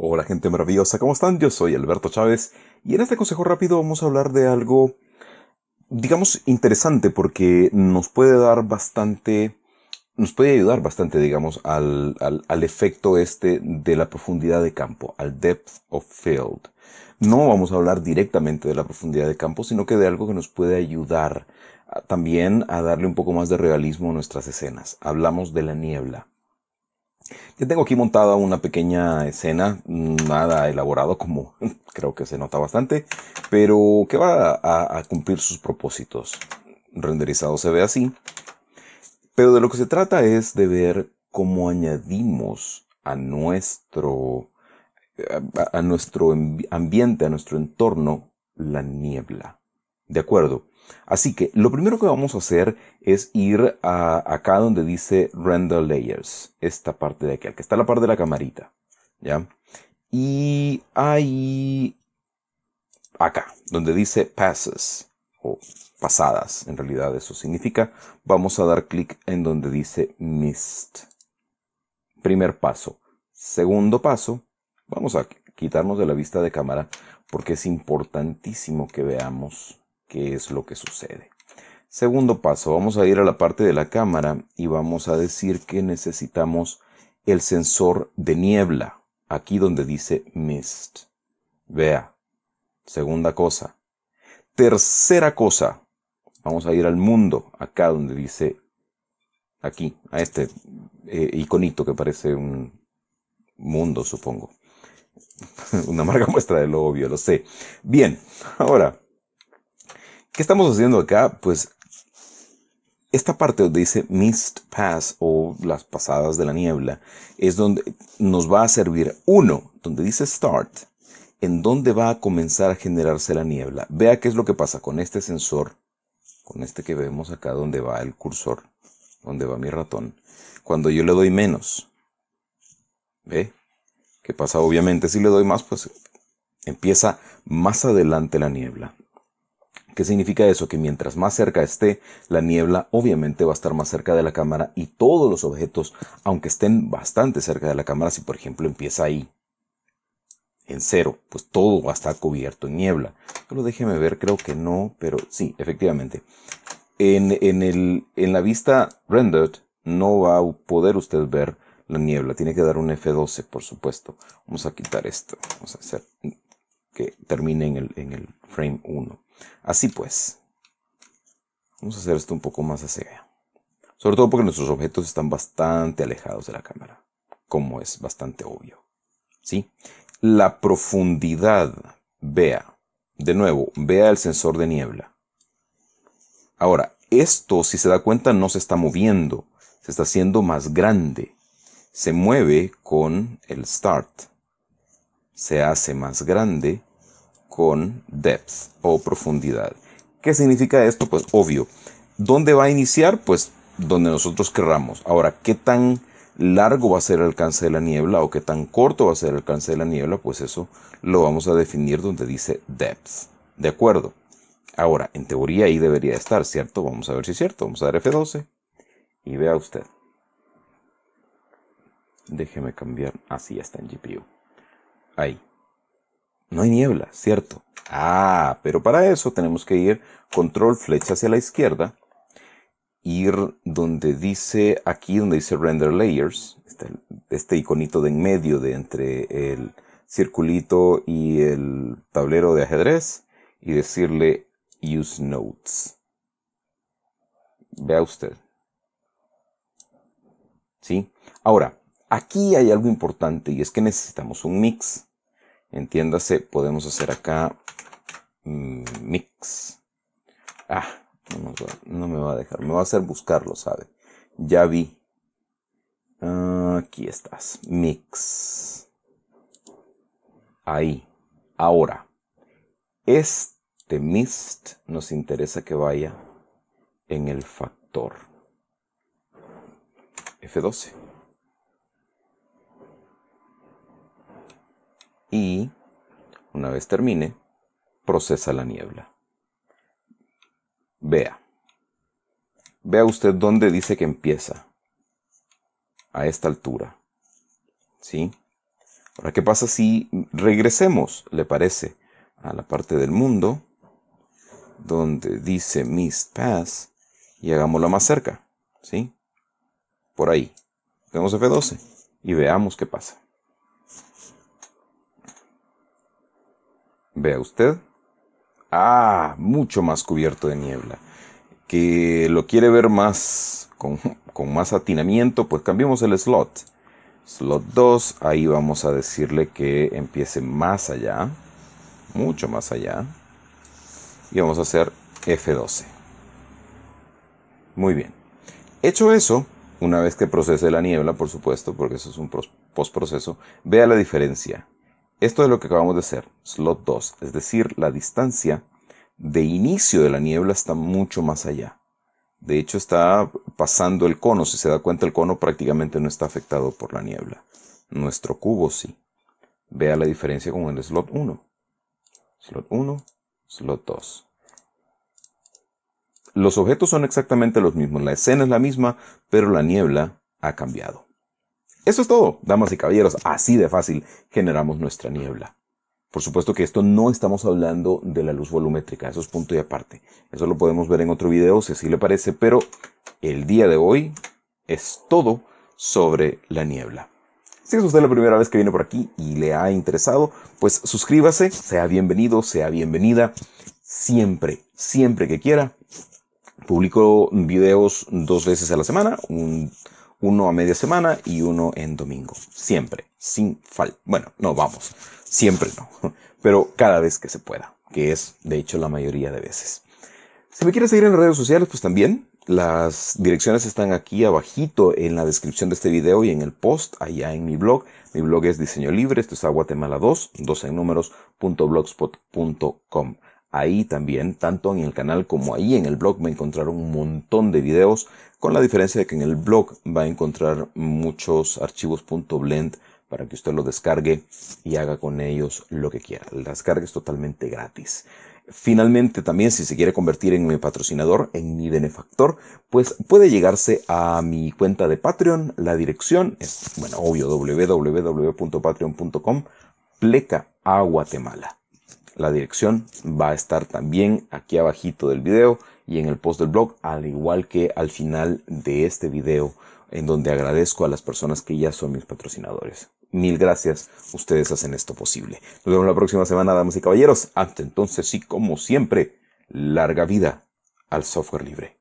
Hola gente maravillosa, ¿cómo están? Yo soy Alberto Chávez y en este consejo rápido vamos a hablar de algo, digamos, interesante porque nos puede dar bastante, nos puede ayudar bastante, digamos, al, al, efecto este de la profundidad de campo, al depth of field. No vamos a hablar directamente de la profundidad de campo, sino que de algo que nos puede ayudar también a darle un poco más de realismo a nuestras escenas. Hablamos de la niebla. Ya tengo aquí montada una pequeña escena, nada elaborado como creo que se nota bastante, pero que va a, cumplir sus propósitos. Renderizado se ve así, pero de lo que se trata es de ver cómo añadimos a nuestro, a nuestro ambiente, a nuestro entorno, la niebla. ¿De acuerdo? Así que lo primero que vamos a hacer es ir a acá donde dice Render Layers, esta parte de aquí, que está la parte de la camarita, ¿ya? Y ahí, acá, donde dice Passes, o pasadas, en realidad eso significa, vamos a dar clic en donde dice Mist. Primer paso. Segundo paso, vamos a quitarnos de la vista de cámara porque es importantísimo que veamos qué es lo que sucede. Segundo paso, vamos a ir a la parte de la cámara y vamos a decir que necesitamos el sensor de niebla, aquí donde dice mist. Vea. Segunda cosa. Tercera cosa, vamos a ir al mundo, acá donde dice, aquí, a este eh, iconito que parece un mundo, supongo. Una marca muestra de lo obvio, lo sé. Bien, ahora ¿Qué estamos haciendo acá? Pues esta parte donde dice Mist Pass o las pasadas de la niebla es donde nos va a servir uno, donde dice Start, en donde va a comenzar a generarse la niebla. Vea qué es lo que pasa con este sensor, con este que vemos acá donde va el cursor, donde va mi ratón. Cuando yo le doy menos, ¿ve? ¿Qué pasa? Obviamente si le doy más, pues empieza más adelante la niebla. ¿Qué significa eso? Que mientras más cerca esté la niebla, obviamente va a estar más cerca de la cámara y todos los objetos, aunque estén bastante cerca de la cámara, si por ejemplo empieza ahí en cero, pues todo va a estar cubierto en niebla. Pero déjeme ver, creo que no, pero sí, efectivamente. En, en, el, en la vista rendered no va a poder usted ver la niebla. Tiene que dar un F12, por supuesto. Vamos a quitar esto. Vamos a hacer que termine en el, en el frame 1. Así pues, vamos a hacer esto un poco más así. Sobre todo porque nuestros objetos están bastante alejados de la cámara, como es bastante obvio. ¿Sí? La profundidad, vea, de nuevo, vea el sensor de niebla. Ahora, esto, si se da cuenta, no se está moviendo, se está haciendo más grande. Se mueve con el start. Se hace más grande con depth o profundidad. ¿Qué significa esto? Pues obvio. ¿Dónde va a iniciar? Pues donde nosotros querramos. Ahora, ¿qué tan largo va a ser el alcance de la niebla o qué tan corto va a ser el alcance de la niebla? Pues eso lo vamos a definir donde dice depth. ¿De acuerdo? Ahora, en teoría ahí debería estar, ¿cierto? Vamos a ver si es cierto. Vamos a dar F12 y vea usted. Déjeme cambiar. Así ya está en GPU. Ahí. No hay niebla, ¿cierto? Ah, pero para eso tenemos que ir control flecha hacia la izquierda, ir donde dice, aquí donde dice render layers, este, este iconito de en medio de entre el circulito y el tablero de ajedrez y decirle use notes. Vea usted. ¿Sí? Ahora, aquí hay algo importante y es que necesitamos un mix. Entiéndase, podemos hacer acá mm, mix. Ah, no, me va a dejar. Me va a hacer buscarlo, ¿sabe? Ya vi. Aquí estás. Mix. Ahí. Ahora. Este mist nos interesa que vaya en el factor. F12. Y, una vez termine, procesa la niebla. Vea. Vea usted dónde dice que empieza. A esta altura. ¿Sí? Ahora, ¿qué pasa si regresemos, le parece, a la parte del mundo donde dice Mist Pass y hagámosla más cerca, ¿sí? Por ahí. Tenemos F12 y veamos qué pasa. Vea usted. Ah, mucho más cubierto de niebla. Que lo quiere ver más con, con más atinamiento, pues cambiemos el slot. Slot 2, ahí vamos a decirle que empiece más allá, mucho más allá. Y vamos a hacer F12. Muy bien. Hecho eso, una vez que procese la niebla, por supuesto, porque eso es un postproceso, vea la diferencia. Esto es lo que acabamos de hacer, slot 2, es decir, la distancia de inicio de la niebla está mucho más allá. De hecho, está pasando el cono. Si se da cuenta, el cono prácticamente no está afectado por la niebla. Nuestro cubo sí. Vea la diferencia con el slot 1. Slot 1, slot 2. Los objetos son exactamente los mismos. La escena es la misma, pero la niebla ha cambiado. Eso es todo, damas y caballeros. Así de fácil generamos nuestra niebla. Por supuesto que esto no estamos hablando de la luz volumétrica, eso es punto y aparte. Eso lo podemos ver en otro video si así le parece, pero el día de hoy es todo sobre la niebla. Si es usted la primera vez que viene por aquí y le ha interesado, pues suscríbase, sea bienvenido, sea bienvenida, siempre, siempre que quiera. Publico videos dos veces a la semana, un uno a media semana y uno en domingo. Siempre, sin falta. Bueno, no, vamos, siempre no, pero cada vez que se pueda, que es de hecho la mayoría de veces. Si me quieres seguir en redes sociales, pues también. Las direcciones están aquí abajito en la descripción de este video y en el post allá en mi blog. Mi blog es Diseño Libre, esto es Guatemala 2, 2 en números, Ahí también, tanto en el canal como ahí en el blog, me encontraron un montón de videos, con la diferencia de que en el blog va a encontrar muchos archivos .blend para que usted los descargue y haga con ellos lo que quiera. La descarga es totalmente gratis. Finalmente, también si se quiere convertir en mi patrocinador, en mi benefactor, pues puede llegarse a mi cuenta de Patreon. La dirección es, bueno, obvio, www.patreon.com, pleca a Guatemala. La dirección va a estar también aquí abajito del video y en el post del blog, al igual que al final de este video, en donde agradezco a las personas que ya son mis patrocinadores. Mil gracias, ustedes hacen esto posible. Nos vemos la próxima semana, damas y caballeros. Hasta entonces, y como siempre, larga vida al software libre.